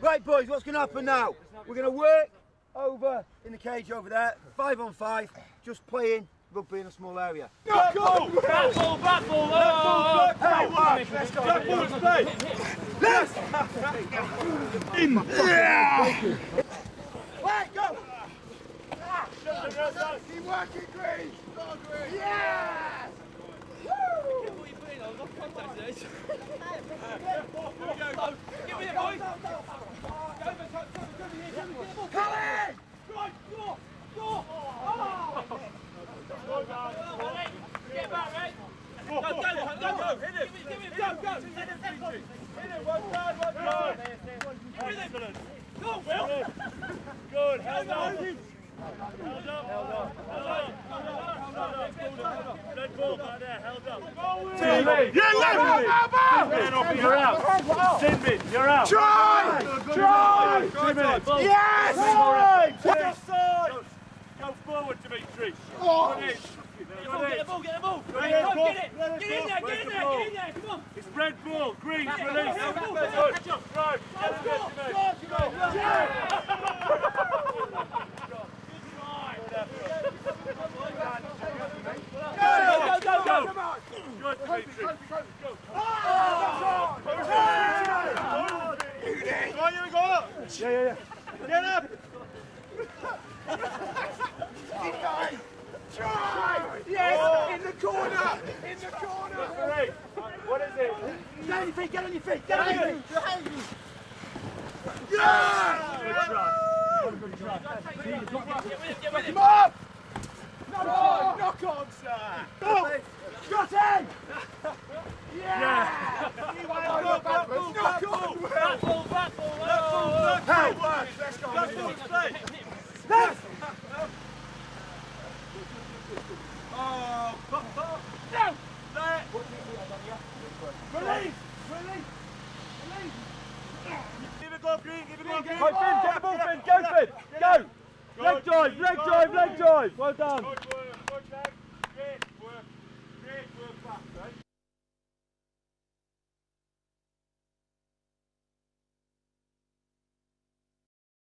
Right, boys, what's going to happen now? We're going to work over in the cage over there, five on five, just playing rugby in a small area. Go! Back ball, back ball! Back ball, back ball! Let's go. Back ball, play! Let's In! Right, go! Keep working, Green! Yes! Give me a boy! Colin! Right, go! Go! Get back, mate! Go, go, go, go! Hit him! Give me, go, go! Hit him, Hit him, Hit him, one side, one side! Excellent! Go, Will! Good, held up! Held up, held up, held up, held up, Red ball back there, held up. Yeah, left! You're out. Sinbin, you're out. Try! Try! Yes! Right! Offside! Go forward, Dimitri. Oh. Good in. Good Get in. the ball, get the ball! Red Get ball. it! Get in there, get in there, get in there, come on! It's red ball, green, Back, release. back, back, Good. back, back, Right, get get go up. Yeah, yeah, yeah. Get up. Try! Yes! In the corner! In the corner! Three. What is it? Get on your feet, get on your feet, get on your feet! Good try. Get with him, get with him! Come on! Knock on! Knock on, sir! Scotty! Yeah! Back ball, back ball. Back ball, back ball! oh. Hey! Let's go. Back ball, play. Yes! Oh, Release! Release! Release! Give it go, green. Give it go, green. Go, Finn, get the ball, Finn. Go, Finn. Go. Leg drive, leg drive, leg drive. Well done.